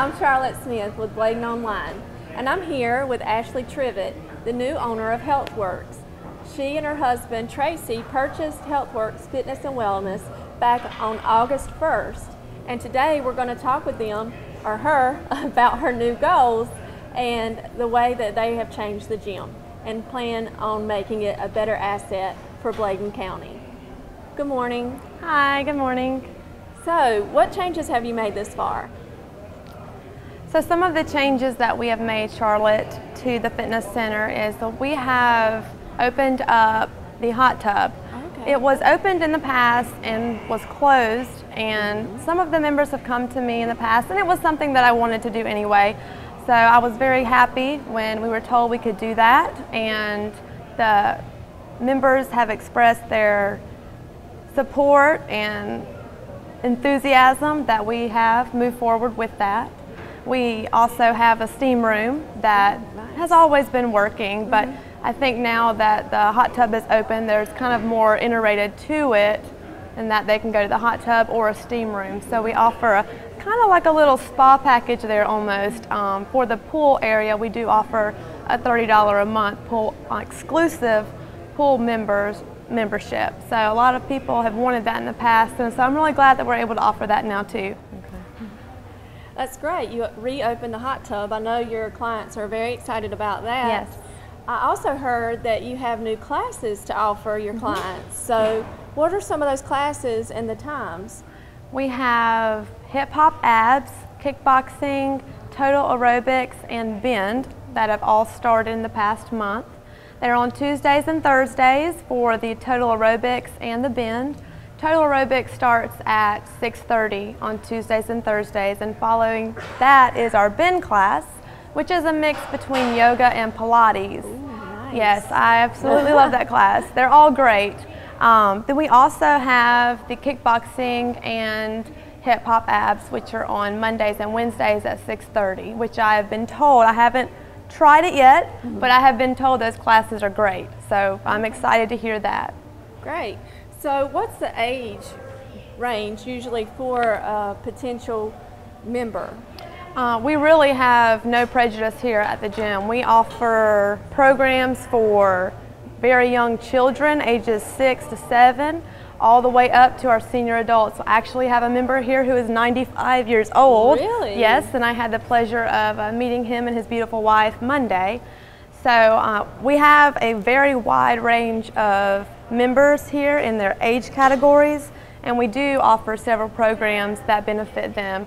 I'm Charlotte Smith with Bladen Online, and I'm here with Ashley Trivette, the new owner of HealthWorks. She and her husband Tracy purchased HealthWorks Fitness and Wellness back on August 1st, and today we're going to talk with them or her about her new goals and the way that they have changed the gym and plan on making it a better asset for Bladen County. Good morning. Hi, good morning. So, what changes have you made this far? So some of the changes that we have made, Charlotte, to the fitness center is that we have opened up the hot tub. Okay. It was opened in the past and was closed, and mm-hmm. some of the members have come to me in the past, and it was something that I wanted to do anyway. So I was very happy when we were told we could do that, and the members have expressed their support and enthusiasm that we have moved forward with that. We also have a steam room that has always been working, but I think now that the hot tub is open, there's kind of more iterated to it and that they can go to the hot tub or a steam room. So we offer a kind of like a little spa package there almost. Um, for the pool area, we do offer a $30 a month pool exclusive pool members membership. So a lot of people have wanted that in the past, and so I'm really glad that we're able to offer that now too. That's great. You reopened the hot tub. I know your clients are very excited about that. Yes. I also heard that you have new classes to offer your mm-hmm. clients. So, what are some of those classes and the times? We have hip hop abs, kickboxing, total aerobics, and bend that have all started in the past month. They're on Tuesdays and Thursdays for the total aerobics and the bend. Total aerobics starts at 6.30 on Tuesdays and Thursdays and following that is our bend class, which is a mix between yoga and Pilates. Ooh, nice. Yes, I absolutely love that class. They're all great. Um, then we also have the kickboxing and hip hop abs, which are on Mondays and Wednesdays at 6.30, which I have been told, I haven't tried it yet, but I have been told those classes are great. So I'm excited to hear that. Great. So, what's the age range usually for a potential member? Uh, we really have no prejudice here at the gym. We offer programs for very young children, ages six to seven, all the way up to our senior adults. I actually have a member here who is 95 years old. Really? Yes, and I had the pleasure of uh, meeting him and his beautiful wife Monday. So uh, we have a very wide range of members here in their age categories, and we do offer several programs that benefit them.